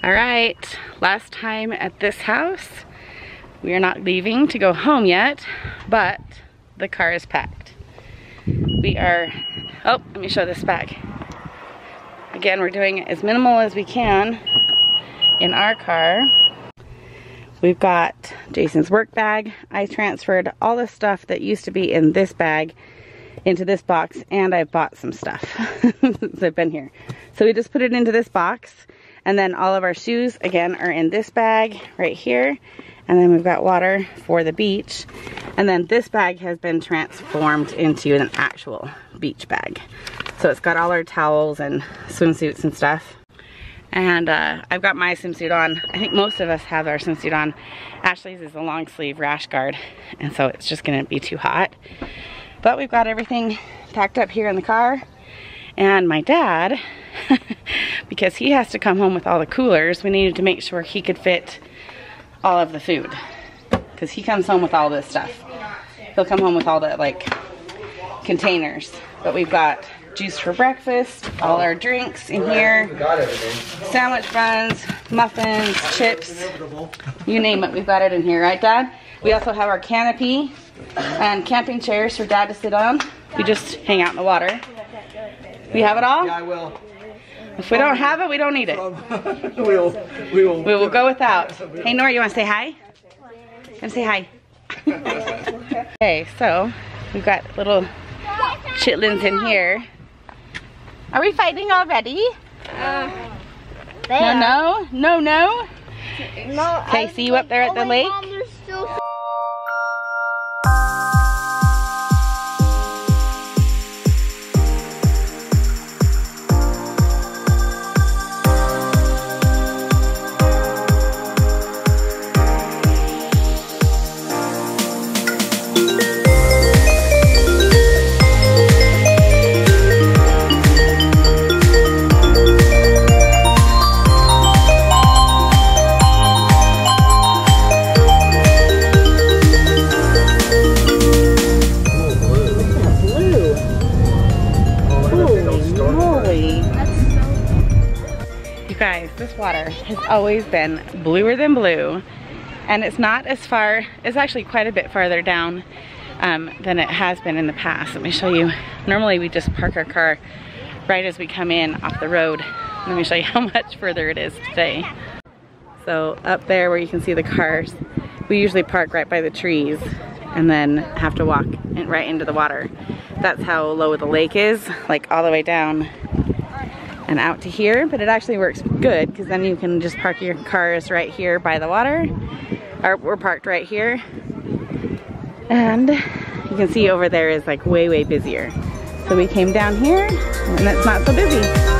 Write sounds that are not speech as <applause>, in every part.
All right, last time at this house. We are not leaving to go home yet, but the car is packed. We are, oh, let me show this back. Again, we're doing as minimal as we can in our car. We've got Jason's work bag. I transferred all the stuff that used to be in this bag into this box and I've bought some stuff <laughs> since I've been here. So we just put it into this box and then all of our shoes, again, are in this bag right here. And then we've got water for the beach. And then this bag has been transformed into an actual beach bag. So it's got all our towels and swimsuits and stuff. And uh, I've got my swimsuit on. I think most of us have our swimsuit on. Ashley's is a long sleeve rash guard. And so it's just gonna be too hot. But we've got everything packed up here in the car. And my dad <laughs> because he has to come home with all the coolers, we needed to make sure he could fit all of the food. Because he comes home with all this stuff. He'll come home with all the like containers. But we've got juice for breakfast, all our drinks in here, sandwich buns, muffins, chips, you name it, we've got it in here, right Dad? We also have our canopy and camping chairs for Dad to sit on. We just hang out in the water. We have it all? Yeah, I will. If we don't have it, we don't need it. <laughs> we'll, we will. We will go without. Hey, Nora, you want to say hi? Come say hi. <laughs> okay, so we've got little chitlins in here. Are we fighting already? Uh, No, no, no, no. no. Okay, see you up there at the lake? Has always been bluer than blue. And it's not as far, it's actually quite a bit farther down um, than it has been in the past. Let me show you. Normally we just park our car right as we come in off the road. Let me show you <laughs> how much further it is today. So up there where you can see the cars, we usually park right by the trees and then have to walk right into the water. That's how low the lake is, like all the way down and out to here. But it actually works good because then you can just park your cars right here by the water. Or we're parked right here. And you can see over there is like way, way busier. So we came down here and it's not so busy.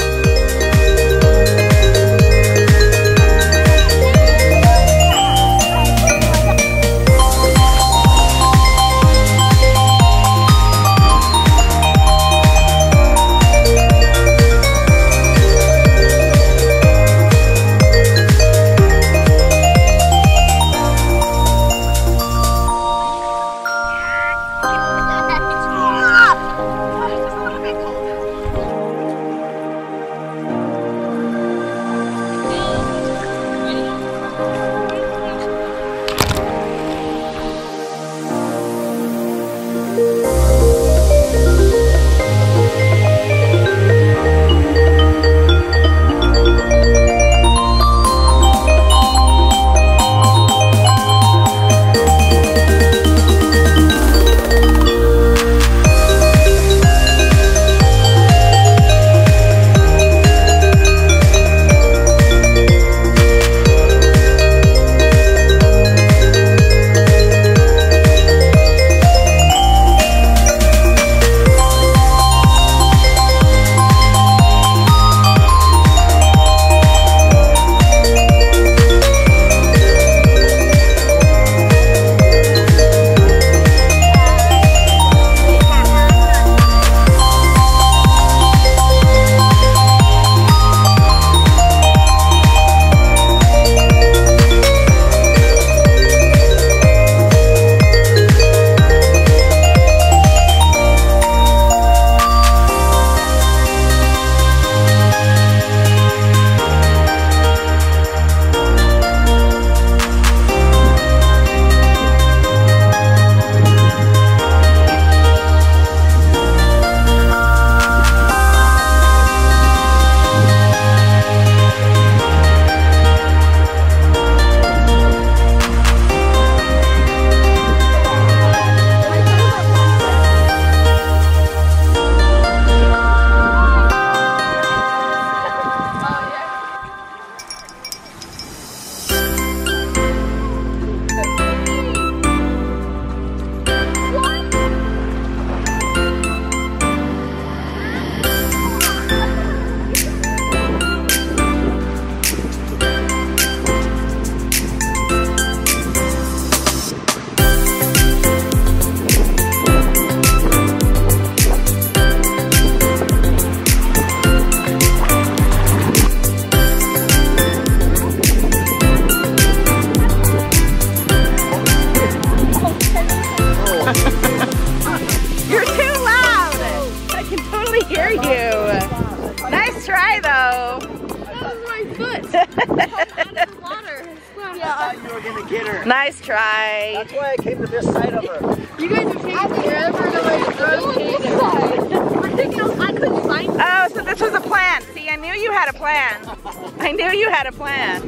Yeah. You gonna get her. Nice try. That's why I came to this side of her. You guys are taking forever to like rotate it. Ridiculous. I couldn't find it. Oh, so this was a plan. See, I knew you had a plan. <laughs> I knew you had a plan.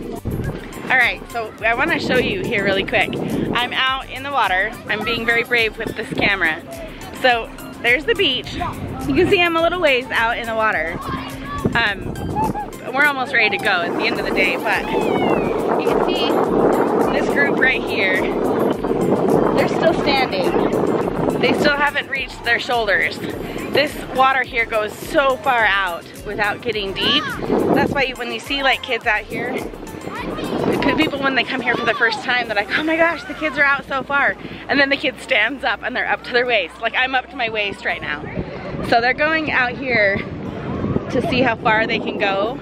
All right, so I want to show you here really quick. I'm out in the water. I'm being very brave with this camera. So there's the beach. You can see I'm a little ways out in the water. Um, we're almost ready to go. It's the end of the day, but you can see this group right here. They're still standing. They still haven't reached their shoulders. This water here goes so far out without getting deep. That's why when you see like kids out here, people when they come here for the first time, they're like, oh my gosh, the kids are out so far. And then the kid stands up and they're up to their waist. Like I'm up to my waist right now. So they're going out here to see how far they can go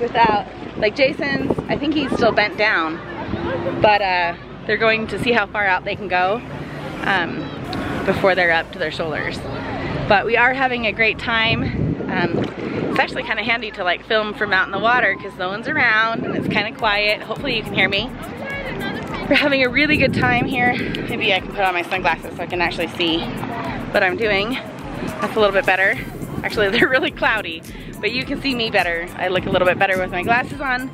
without, like Jason's, I think he's still bent down, but uh, they're going to see how far out they can go um, before they're up to their shoulders. But we are having a great time. Um, it's actually kind of handy to like film from out in the water because no one's around and it's kind of quiet. Hopefully you can hear me. We're having a really good time here. Maybe I can put on my sunglasses so I can actually see what I'm doing. That's a little bit better. Actually, <laughs> they're really cloudy, but you can see me better. I look a little bit better with my glasses on.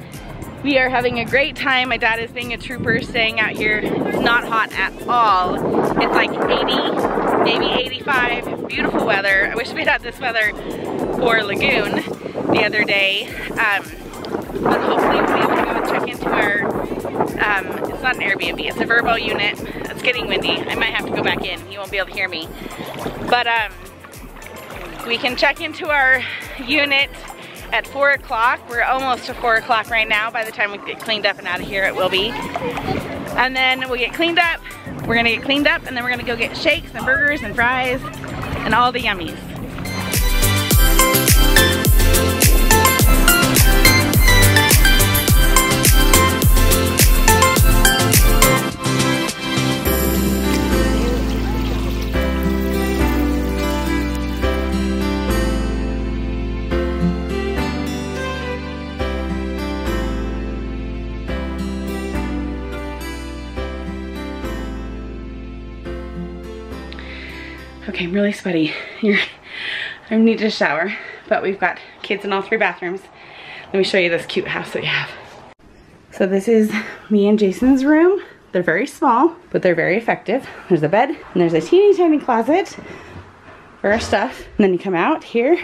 We are having a great time. My dad is being a trooper staying out here. It's not hot at all. It's like 80, maybe 85, beautiful weather. I wish we had this weather for Lagoon the other day. Um, but hopefully we'll be able to go and check into our, um, it's not an Airbnb, it's a Vrbo unit. It's getting windy. I might have to go back in. You won't be able to hear me. But um, we can check into our unit at four o'clock. We're almost to four o'clock right now. By the time we get cleaned up and out of here, it will be. And then we'll get cleaned up. We're gonna get cleaned up and then we're gonna go get shakes and burgers and fries and all the yummies. Really sweaty. You're, I need to shower, but we've got kids in all three bathrooms. Let me show you this cute house that we have. So this is me and Jason's room. They're very small, but they're very effective. There's a bed, and there's a teeny tiny closet for our stuff. And then you come out here,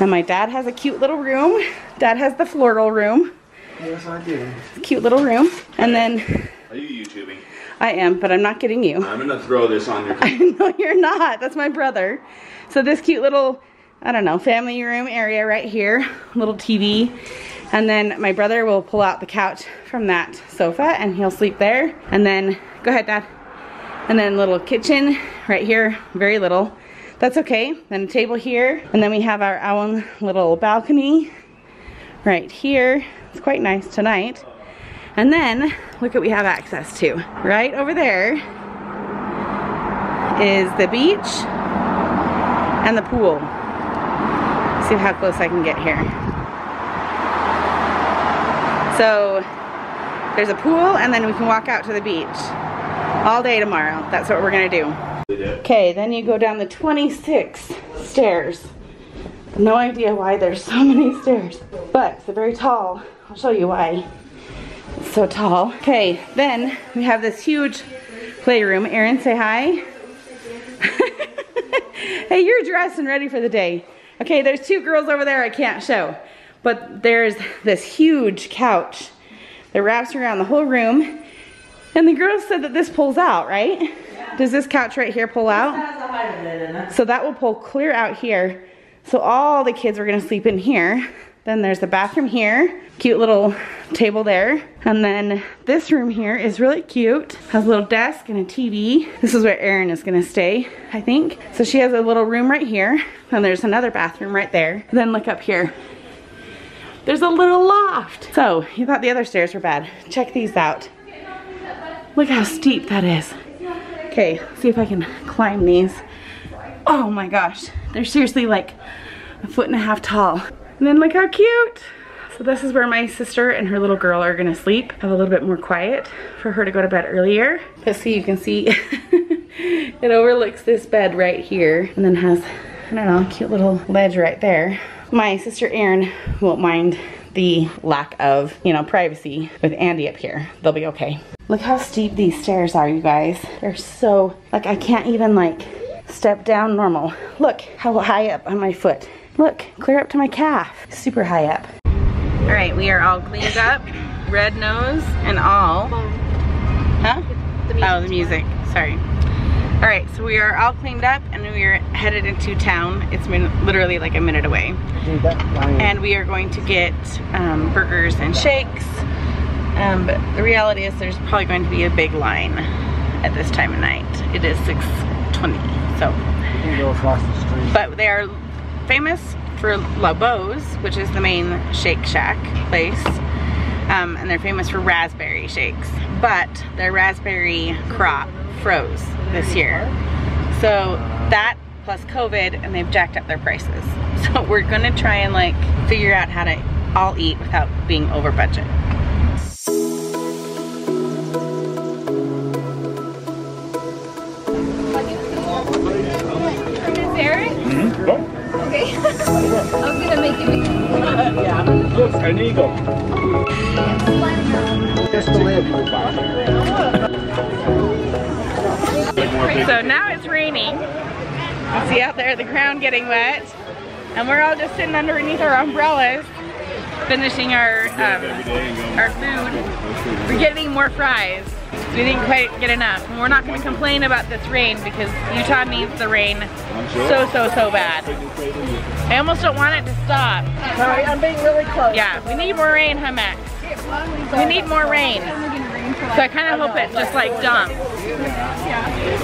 and my dad has a cute little room. Dad has the floral room. Yes, I do. Cute little room. And then Are you YouTubing? I am, but I'm not getting you. I'm gonna throw this on your. <laughs> no, you're not. That's my brother. So this cute little, I don't know, family room area right here, little TV. And then my brother will pull out the couch from that sofa and he'll sleep there. And then, go ahead, Dad. And then little kitchen right here, very little. That's okay. Then a table here. And then we have our own little balcony right here. It's quite nice tonight. And then, look what we have access to. Right over there is the beach and the pool. See how close I can get here. So, there's a pool and then we can walk out to the beach all day tomorrow. That's what we're gonna do. Okay, then you go down the 26 stairs. No idea why there's so many stairs, but they're very tall. I'll show you why so tall. Okay, then we have this huge playroom. Erin, say hi. <laughs> hey, you're dressed and ready for the day. Okay, there's two girls over there I can't show, but there's this huge couch that wraps around the whole room. And the girls said that this pulls out, right? Does this couch right here pull out? So that will pull clear out here. So all the kids are gonna sleep in here. Then there's the bathroom here, cute little table there. And then this room here is really cute. Has a little desk and a TV. This is where Erin is gonna stay, I think. So she has a little room right here. And there's another bathroom right there. Then look up here. There's a little loft. So you thought the other stairs were bad. Check these out. Look how steep that is. Okay, see if I can climb these. Oh my gosh, they're seriously like a foot and a half tall. And then look how cute. So this is where my sister and her little girl are gonna sleep. Have a little bit more quiet for her to go to bed earlier. But see, you can see <laughs> it overlooks this bed right here and then has, I don't know, cute little ledge right there. My sister Erin won't mind the lack of, you know, privacy with Andy up here. They'll be okay. Look how steep these stairs are, you guys. They're so, like I can't even like step down normal. Look how high up on my foot. Look, clear up to my calf. Super high up. All right, we are all cleaned up, red nose and all. Huh? Oh, the music, sorry. All right, so we are all cleaned up and we are headed into town. It's been literally like a minute away. Dude, that line- And we are going to get um, burgers and shakes. Um, but the reality is there's probably going to be a big line at this time of night. It is 6.20, so. You can go across the street. But they are famous for LaBeau's, which is the main Shake Shack place. Um, and they're famous for raspberry shakes. But their raspberry crop froze this year. So that plus COVID, and they've jacked up their prices. <laughs> So we're gonna try and like figure out how to all eat without being over budget. Eric? Okay. <laughs> I was gonna make it. An eagle. Just to live. So now it's raining. You see out there the ground getting wet. And we're all just sitting underneath our umbrellas finishing our um, our food. We're getting more fries. We didn't quite get enough. And we're not gonna complain about this rain because Utah needs the rain so, so, so bad. I almost don't want it to stop. Sorry, I'm being really close. Yeah, we need more rain, huh Max? We need more rain. So I kind of hope it just like dumps.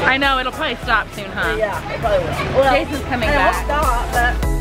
I know, it'll probably stop soon, huh? Yeah, it probably will. Jason's coming back. stop, but